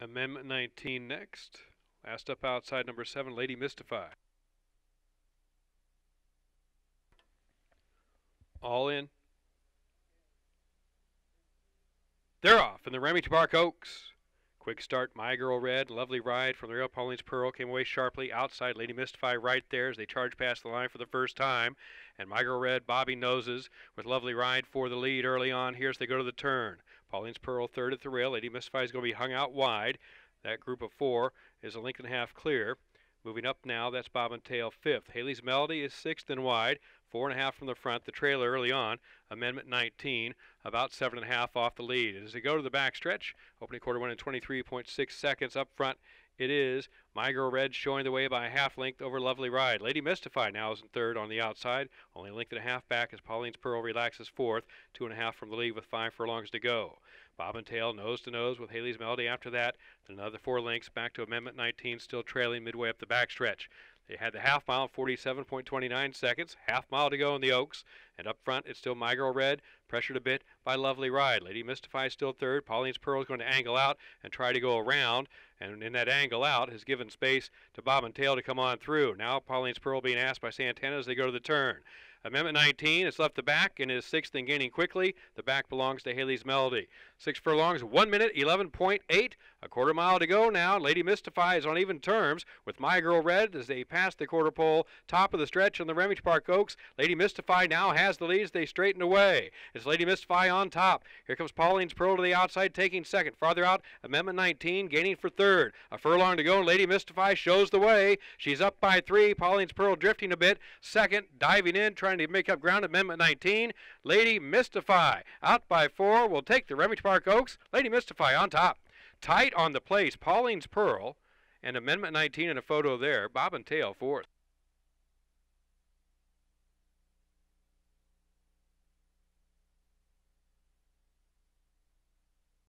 Amendment 19 next. Last up outside number 7, Lady Mystify. All in. They're off in the Remington Park Oaks. Quick start, My Girl Red, lovely ride from the rail. Pauline's Pearl came away sharply outside. Lady Mystify right there as they charge past the line for the first time. And My Girl Red, Bobby Noses with lovely ride for the lead early on. Here's they go to the turn. Pauline's Pearl third at the rail. Lady Mystify is going to be hung out wide. That group of four is a length and a half clear. Moving up now, that's Bob and Tail fifth. Haley's Melody is sixth and wide, four and a half from the front. The trailer early on, Amendment 19, about seven and a half off the lead. As they go to the back stretch, opening quarter one in 23.6 seconds up front. It is My Girl Red showing the way by a half length over Lovely Ride. Lady Mystify now is in third on the outside, only a length and a half back as Pauline's Pearl relaxes fourth, two and a half from the lead with five furlongs to go. Bob and Tail nose to nose with Haley's Melody after that. Another four lengths back to Amendment 19, still trailing midway up the backstretch. They had the half mile, 47.29 seconds. Half mile to go in the Oaks. And up front, it's still My Girl Red, pressured a bit by Lovely Ride. Lady Mystify still third. Pauline's Pearl is going to angle out and try to go around. And in that angle out has given space to Bob and Tail to come on through. Now Pauline's Pearl being asked by Santana as they go to the turn. Amendment 19 is left the back and is sixth and gaining quickly. The back belongs to Haley's Melody. Six furlongs, one minute, 11.8. A quarter mile to go now. Lady Mystify is on even terms with My Girl Red as they pass the quarter pole. Top of the stretch on the Remington Park Oaks. Lady Mystify now has the lead as they straighten away. It's Lady Mystify on top. Here comes Pauline's Pearl to the outside, taking second. Farther out, Amendment 19 gaining for third. A furlong to go. Lady Mystify shows the way. She's up by three. Pauline's Pearl drifting a bit. Second, diving in, trying trying to make up ground. Amendment 19. Lady Mystify out by four will take the Remington Park Oaks. Lady Mystify on top. Tight on the place. Pauline's Pearl and Amendment 19 in a photo there. Bob and Tail fourth.